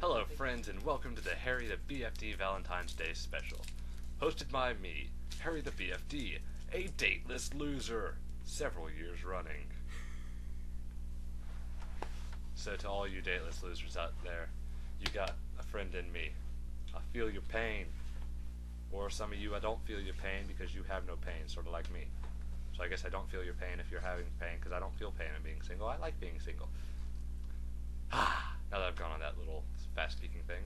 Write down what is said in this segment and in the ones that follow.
Hello, friends, and welcome to the Hairy the BFD Valentine's Day special. Hosted by me, Hairy the BFD, a dateless loser, several years running. So, to all you dateless losers out there, you got a friend in me. I feel your pain. Or some of you, I don't feel your pain because you have no pain, sort of like me. So, I guess I don't feel your pain if you're having pain because I don't feel pain in being single. I like being single. I've gone on that little fast speaking thing.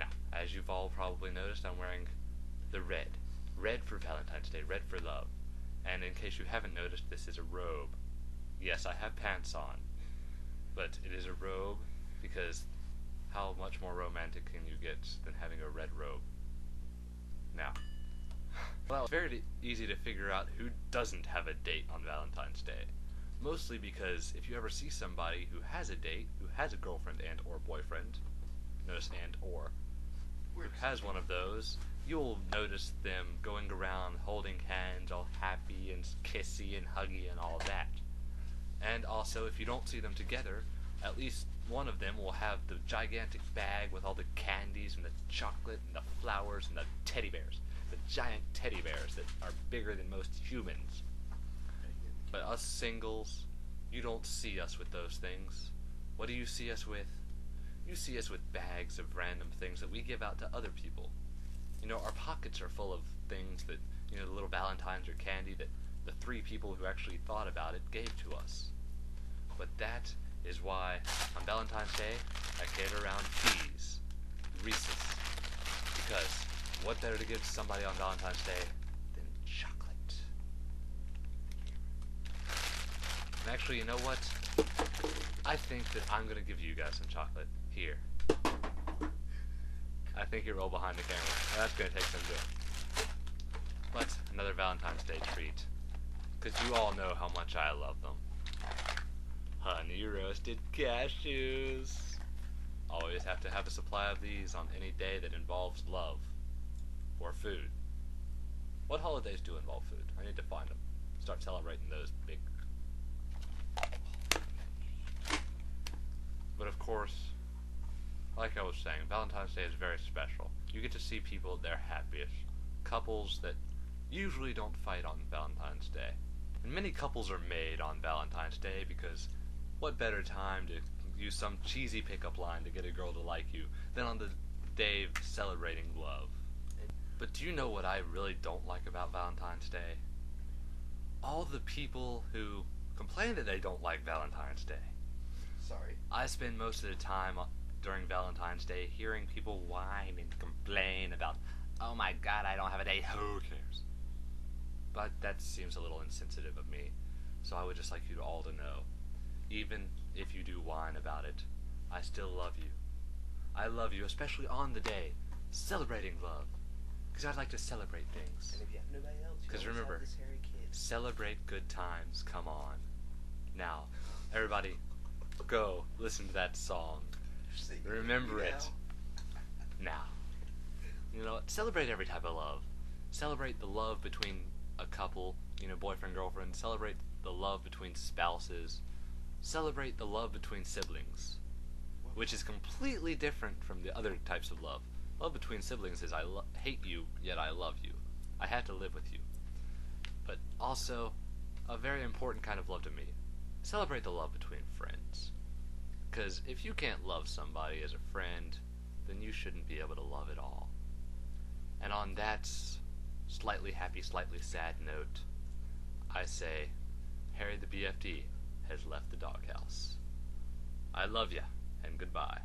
Now, as you've all probably noticed, I'm wearing the red. Red for Valentine's Day, red for love. And in case you haven't noticed, this is a robe. Yes, I have pants on. But it is a robe because how much more romantic can you get than having a red robe? Now, well, it's very easy to figure out who doesn't have a date on Valentine's Day. Mostly because if you ever see somebody who has a date, who has a girlfriend and or boyfriend, notice and or, who has one of those, you'll notice them going around holding hands all happy and kissy and huggy and all that. And also, if you don't see them together, at least one of them will have the gigantic bag with all the candies and the chocolate and the flowers and the teddy bears. The giant teddy bears that are bigger than most humans. But us singles, you don't see us with those things. What do you see us with? You see us with bags of random things that we give out to other people. You know, our pockets are full of things that, you know, the little valentines or candy that the three people who actually thought about it gave to us. But that is why on Valentine's Day I carry around cheese, Reese's. Because what better to give to somebody on Valentine's Day Actually, you know what? I think that I'm gonna give you guys some chocolate. Here. I think you roll behind the camera. That's gonna take some doing. But another Valentine's Day treat. Because you all know how much I love them. Honey roasted cashews. Always have to have a supply of these on any day that involves love. Or food. What holidays do involve food? I need to find them. Start celebrating those big but of course, like I was saying, Valentine's Day is very special. You get to see people at their happiest. Couples that usually don't fight on Valentine's Day. And many couples are made on Valentine's Day because what better time to use some cheesy pickup line to get a girl to like you than on the day of celebrating love? But do you know what I really don't like about Valentine's Day? All the people who complain that they don't like Valentine's Day. Sorry. I spend most of the time uh, during Valentine's Day hearing people whine and complain about, oh my god, I don't have a day, who cares? But that seems a little insensitive of me, so I would just like you all to know, even if you do whine about it, I still love you. I love you, especially on the day, celebrating love. Because I'd like to celebrate things. And if you have nobody else, Because remember, celebrate good times, come on. Now, everybody, go listen to that song. Remember it. Now. You know, celebrate every type of love. Celebrate the love between a couple, you know, boyfriend, girlfriend. Celebrate the love between spouses. Celebrate the love between siblings. Which is completely different from the other types of love. Love between siblings is I lo- hate you, yet I love you. I have to live with you. But also, a very important kind of love to me. Celebrate the love between friends. Because if you can't love somebody as a friend, then you shouldn't be able to love at all. And on that slightly happy, slightly sad note, I say, Hairy the BFD has left the doghouse. I love ya, and goodbye.